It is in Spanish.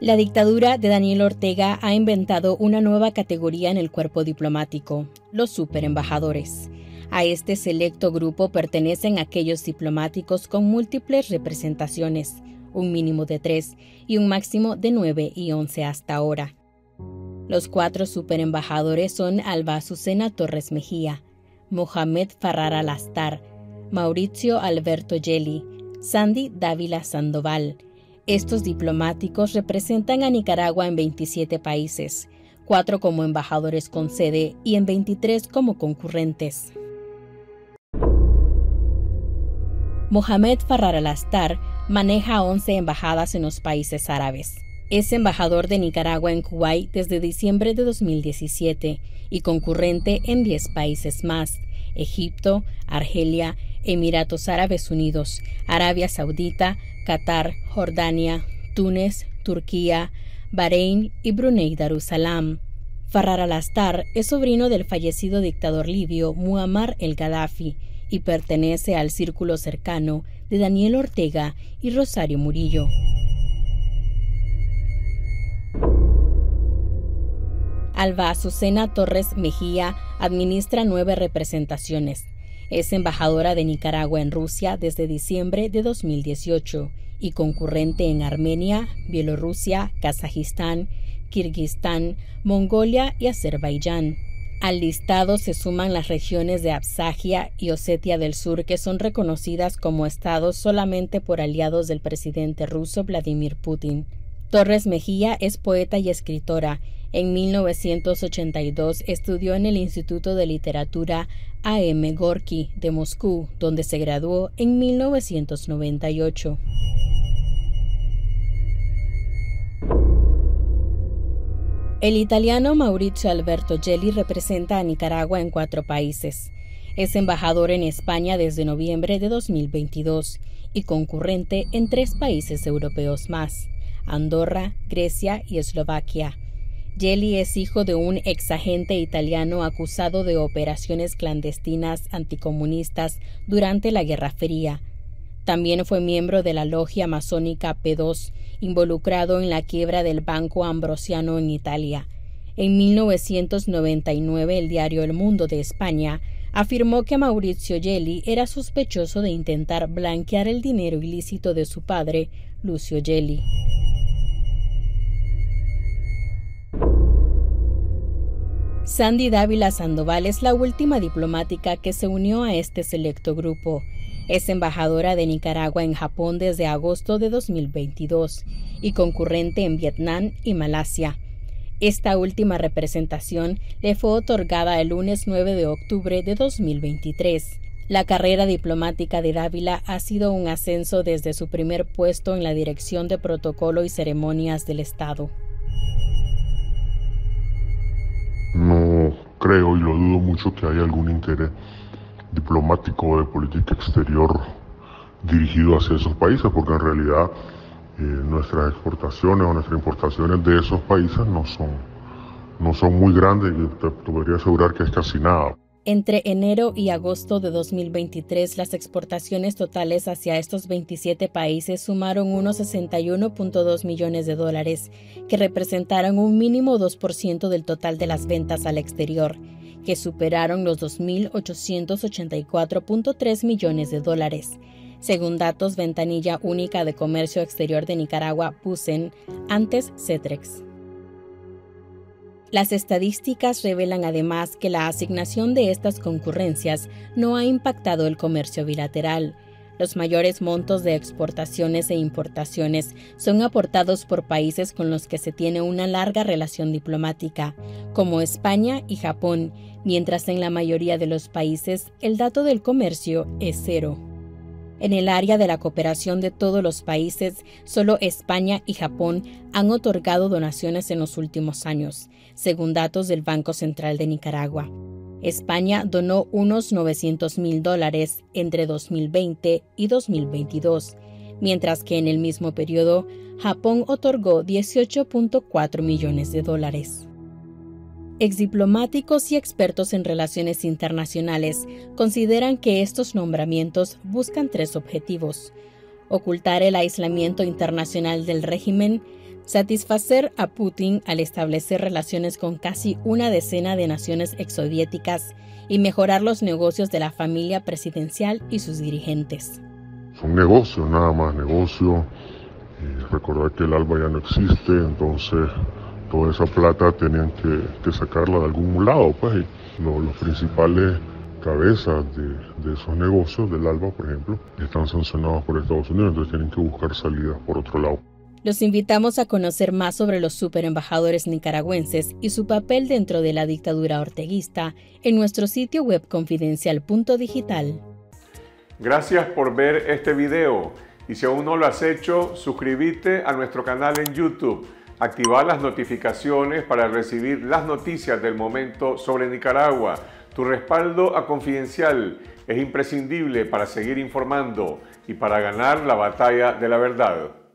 La dictadura de Daniel Ortega ha inventado una nueva categoría en el cuerpo diplomático, los superembajadores. A este selecto grupo pertenecen aquellos diplomáticos con múltiples representaciones, un mínimo de tres y un máximo de nueve y once hasta ahora. Los cuatro superembajadores son Alba Azucena Torres Mejía, Mohamed Farrar Alastar, Mauricio Alberto Yeli, Sandy Dávila Sandoval. Estos diplomáticos representan a Nicaragua en 27 países, cuatro como embajadores con sede y en 23 como concurrentes. Mohamed Farrar Alastar maneja 11 embajadas en los países árabes. Es embajador de Nicaragua en Kuwait desde diciembre de 2017 y concurrente en 10 países más, Egipto, Argelia, Emiratos Árabes Unidos, Arabia Saudita, Qatar, Jordania, Túnez, Turquía, Bahrein y Brunei Darussalam. Farrar Alastar es sobrino del fallecido dictador libio Muammar el Gaddafi y pertenece al círculo cercano de Daniel Ortega y Rosario Murillo. Alba Azucena Torres Mejía administra nueve representaciones. Es embajadora de Nicaragua en Rusia desde diciembre de 2018 y concurrente en Armenia, Bielorrusia, Kazajistán, Kirguistán, Mongolia y Azerbaiyán. Al listado se suman las regiones de Absagia y Osetia del Sur, que son reconocidas como estados solamente por aliados del presidente ruso Vladimir Putin. Torres Mejía es poeta y escritora. En 1982 estudió en el Instituto de Literatura A.M. Gorky de Moscú, donde se graduó en 1998. El italiano Maurizio Alberto Gelli representa a Nicaragua en cuatro países. Es embajador en España desde noviembre de 2022 y concurrente en tres países europeos más, Andorra, Grecia y Eslovaquia. Gelli es hijo de un exagente italiano acusado de operaciones clandestinas anticomunistas durante la Guerra Fría. También fue miembro de la logia masónica P2 involucrado en la quiebra del Banco Ambrosiano en Italia. En 1999 el diario El Mundo de España afirmó que Maurizio Gelli era sospechoso de intentar blanquear el dinero ilícito de su padre, Lucio Gelli. Sandy Dávila Sandoval es la última diplomática que se unió a este selecto grupo. Es embajadora de Nicaragua en Japón desde agosto de 2022 y concurrente en Vietnam y Malasia. Esta última representación le fue otorgada el lunes 9 de octubre de 2023. La carrera diplomática de Dávila ha sido un ascenso desde su primer puesto en la dirección de protocolo y ceremonias del Estado. Creo y lo dudo mucho que haya algún interés diplomático de política exterior dirigido hacia esos países, porque en realidad eh, nuestras exportaciones o nuestras importaciones de esos países no son, no son muy grandes y te, podría asegurar que es casi nada. Entre enero y agosto de 2023, las exportaciones totales hacia estos 27 países sumaron unos 61.2 millones de dólares, que representaron un mínimo 2% del total de las ventas al exterior que superaron los 2.884.3 millones de dólares, según datos Ventanilla Única de Comercio Exterior de Nicaragua, PUSEN, antes CETREX. Las estadísticas revelan además que la asignación de estas concurrencias no ha impactado el comercio bilateral, los mayores montos de exportaciones e importaciones son aportados por países con los que se tiene una larga relación diplomática, como España y Japón, mientras en la mayoría de los países el dato del comercio es cero. En el área de la cooperación de todos los países, solo España y Japón han otorgado donaciones en los últimos años, según datos del Banco Central de Nicaragua. España donó unos 900 mil dólares entre 2020 y 2022, mientras que en el mismo periodo Japón otorgó 18.4 millones de dólares. Exdiplomáticos y expertos en relaciones internacionales consideran que estos nombramientos buscan tres objetivos. Ocultar el aislamiento internacional del régimen, satisfacer a Putin al establecer relaciones con casi una decena de naciones exsoviéticas y mejorar los negocios de la familia presidencial y sus dirigentes. Son negocios, nada más negocio. recordar que el ALBA ya no existe, entonces toda esa plata tenían que, sacarla de algún lado. Pues, los principales cabezas de, esos negocios del ALBA, por ejemplo, están sancionados por Estados Unidos, entonces tienen que buscar salidas por otro lado. Los invitamos a conocer más sobre los superembajadores nicaragüenses y su papel dentro de la dictadura orteguista en nuestro sitio web confidencial.digital. Gracias por ver este video y si aún no lo has hecho, suscríbete a nuestro canal en YouTube, activar las notificaciones para recibir las noticias del momento sobre Nicaragua. Tu respaldo a Confidencial es imprescindible para seguir informando y para ganar la batalla de la verdad.